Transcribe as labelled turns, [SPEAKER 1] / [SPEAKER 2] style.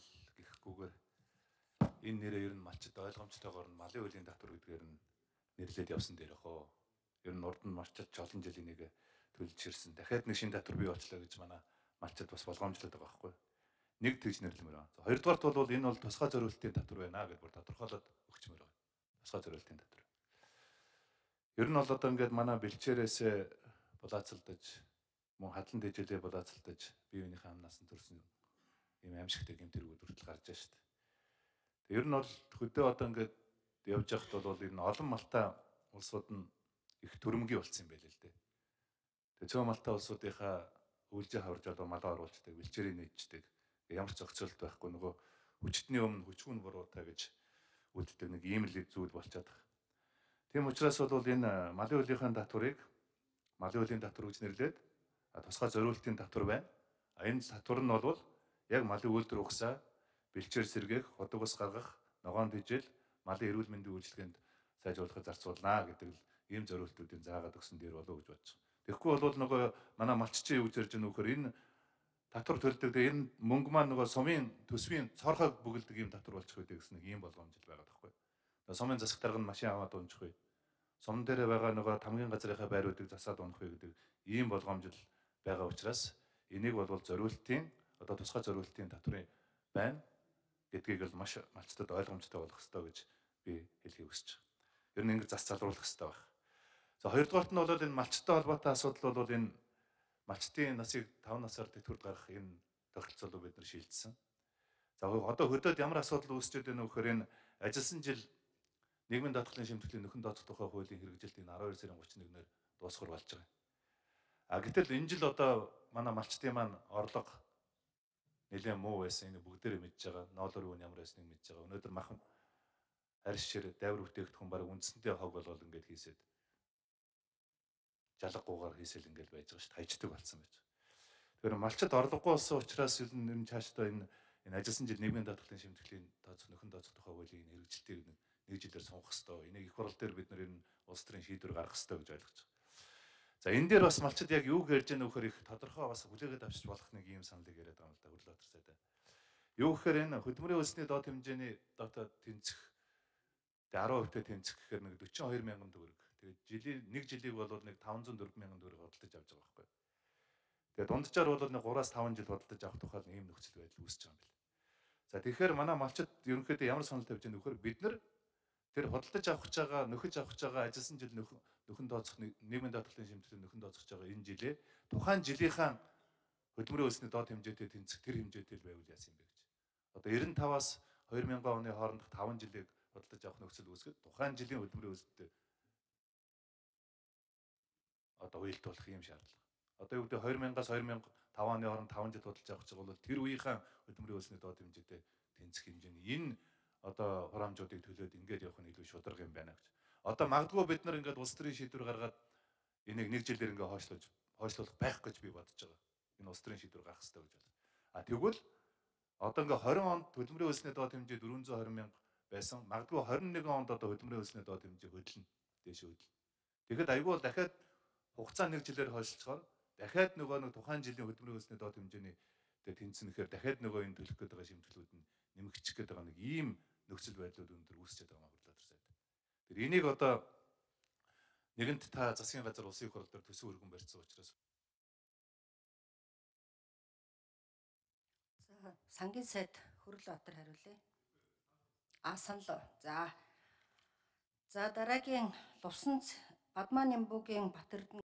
[SPEAKER 1] хууль гэхгүйгээр энэ нэрээ ер нь малчд ойлгомжтойгоор нь малын хуулийн татвар гэдгээр нь нэрлээд явсан дээр хоо. Ер нь урд нь малчд олон жилийн нэг төлж ирсэн. Дахиад нэг шин татвар бий болчлоо гэж манай малчд бас болгоомжлоод байгаа байхгүй. Нэг тэгж нэрлэмээр байна. Хоёрдугаарт бол энэ бол тусгай зориултын татвар байна гэж бүр тодорхойлоод өгчмээр байна. Тусгай зориултын татвар. Ер нь бол одоо ингээд манай бэлчээрээс булаацалдаж мөн хадлан дэжлээ булаацалдаж бие биенийхээ амнаас нь төрсэн ийм аимшигтэй гэмтэргүүд хүртэл гарч байгаа шүү дээ. Тэг ер нь бол хөдөө одоо ингээд явж байхад бол энэ олон малтай улсууд нь их төрөмгий болсон юм байл л дээ. Тэг цөөн малтай улсуудынхаа үйлжээ хаварж одоо малаа оруулцдаг, бэлчээрийг нээждэг. Ямар ч зохицолт байхгүй нөгөө хүчтний өмнө хүчгүн буруутай гэж үлддэг нэг ийм л зүйл болчиход байна. Тийм учраас бол энэ малын хуулийнхаа татварыг малын хуулийн татвар гэж нэрлээд тусгай зориултын татвар байна. А энэ татвар нь бол яг малын үйлдвэр угсаа бэлчээр сэргээх, ходог ус гаргах, ногоон дижил, малын эрүүл мэндийн үйлчилгээнд сайжруулахыг зарцуулнаа гэдэг л ийм зориултуудын заагаад өгсөн дээр болов гэж бодож байна. Тэгэхгүй бол нөгөө манай малччин юу гэж ярьж байгаа нөхөр энэ татвар төлдөг. Энэ мөнгө маань нөгөө сумын төсвийн цорхойг бүгэлдэг ийм татвар болчих үү гэсэн нэг ийм болгоомжл байгаа байхгүй. Сумын засаг дарга нь машин аваад унжих үү. Сум дээр байгаа нөгөө тамгийн газрынхаа байруудыг засаад унах үү гэдэг ийм болгоомжл байгаа учраас энийг бол зориултын одоо тусгай зориултын татврын байна гэдгийг л маш малчтад ойлгомжтой болох хэрэгтэй гэж би хэлхийг хүсэж байна. Ер нь ингэ зас залруулах хэрэгтэй байна. За хоёрдугаарт нь бол энэ малчтай холбоотой асуудал бол энэ малчтын насыг 5 насаар тэтгэврд гаргах энэ тогтолцоолыг бид нар шийдсэн. За одоо хөдөөд ямар асуудал үүсчихэд байна вэ гэхээр энэ ажилласан жил нийгмийн даатгалын шимтгэлийн нөхөн даатгах тухай хуулийн хэрэгжилт энэ 12 сарын 31-нд дуусгар болж байгаа. А гэтэл энэ жил одоо манай малчтын маань орлого нэлээд муу байсан. Энэ бүгдээрээ мэдж байгаа. Ноолор үн ямар байсныг мэдж байгаа. Өнөөдөр махан арьс шир дайвар бүтээгдэхүүн баг үндсэндээ хог болол ингээд хийсэд жалгагуугаар хийсэл ингээд байж байгаа шүү дээ. Хайчдаг болсон байж. Тэгэхээр малчд орлогогүй болсон учраас ер нь энэ цаашдаа энэ энэ ажилласан жил нийгмийн даатгалын шимтгэлийн тооцоо нөхөн тооцох тухай хуулийн хэрэгжилтийг нэг жилээр сунгах хэрэгтэй. Энийг их хурал дээр бид энэ улс төрийн шийдвэр гаргах хэрэгтэй гэж ойлгож байгаа. За энэ дээр бас малчид яг юу ярьж байгаа нөхөр их тодорхой бас хүлээгээд авчиж болох нэг юм саналыг яриад байгаа юм л да хөрлөтөр сайдаа. Юу гэхээр энэ хөдөлмөрийн хөлсний доод хэмжээний дотоод тэнцэх 10% тө тэнцэх гэхээр нэг 42 мянган төгрөг. Тэгээд жилийн нэг жилиг бол нэг 504 мянган төгрөг худалдаж авч байгаа байхгүй. Тэгээд дунджаар бол нэг 3-аас 5 жил худалдаж авах тухай ийм нөхцөл байдал үүсэж байгаа юм байна. За тэгэхээр манай малчид ерөнхийдөө ямар санал тавьж байгаа нөхөр бид нар тэр худалдаж авах байгаа нөхөж авах байгаа ажилласан жил нөхөн нөхөн тооцох нийгмийн даатгалын шимтгэл нөхөн тооцох байгаа энэ жилээ тухайн жилийнхаа хөдөлмөрийн өсний доод хэмжээтэй тэнцэх тэр хэмжээтэй л байвал яасан юм бэ гэж. Одоо 95-аас 2000 оны хоорондох 5 жилийг худалдаж авах нөхцөл үүсгэхэд тухайн жилийн хөдөлмөрийн өсөлтөд одоо уялдуулах юм шаардлага. Одоо юу гэдэг 2000-аас 2005 оны хооронд 5 жил худалдаж авах гэж бол тэр үеийнхээ хөдөлмөрийн өсний доод хэмжээтэй тэнцэх хэмжээний энэ одоо хураамжуудыг төлөөд ингээд явах нь илүү шударга юм байна гэж. Одоо магадгүй бид нар ингээд улс төрийн шийдвэр гаргаад энийг нэг жилээр ингээд хойшлуулж хойшлуулах байх гэж би бодож байгаа. Энэ улс төрийн шийдвэр гарах хэрэгтэй гэж байна. А тэгвэл одоо ингээд 20 онд хөдөлмөрийн хөлсний доод хэмжээ 420 мянга байсан. Магадгүй 21 онд одоо хөдөлмөрийн хөлсний доод хэмжээ хөдлөн дээш хөдлөн. Тэгэхэд айгүй бол дахиад хугацаа нэг жилээр хойшлцохоор дахиад нөгөө нэг тухайн жилийн хөдөлмөрийн хөлсний доод хэмжээний тэгээ тэнцэнэхээр дахиад нөгөө энэ төлөх байгаа шимтгэлүүд нь нэмэгдчих гээд байгаа нэг ийм нөхцөл байдлууд өндөр үүсчихэд байгаа маа хөрлөдөр сайд. Тэр энийг одоо нэгэнт та засгийн газар улсын их хурал дээр төсөв өргөн барьсан учраас
[SPEAKER 2] За сангийн сайд хөрөл отор хариулъя. А санал. За. За дараагийн Лувсанц Бадмаа Нямбугийн Батэрдэн